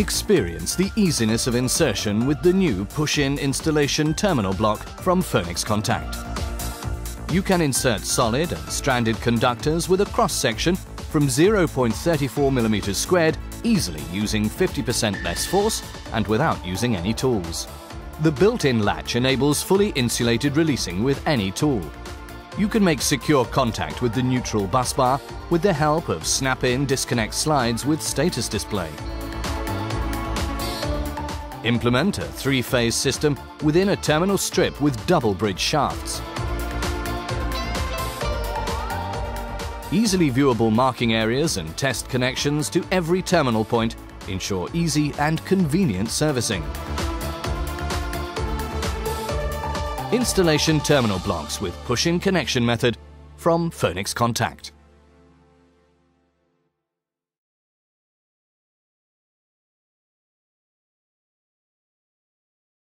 Experience the easiness of insertion with the new push-in installation terminal block from Phoenix Contact. You can insert solid and stranded conductors with a cross-section from 0.34mm squared easily using 50% less force and without using any tools. The built-in latch enables fully insulated releasing with any tool. You can make secure contact with the neutral bus bar with the help of snap-in disconnect slides with status display. Implement a three-phase system within a terminal strip with double bridge shafts. Easily viewable marking areas and test connections to every terminal point ensure easy and convenient servicing. Installation terminal blocks with push-in connection method from Phoenix Contact.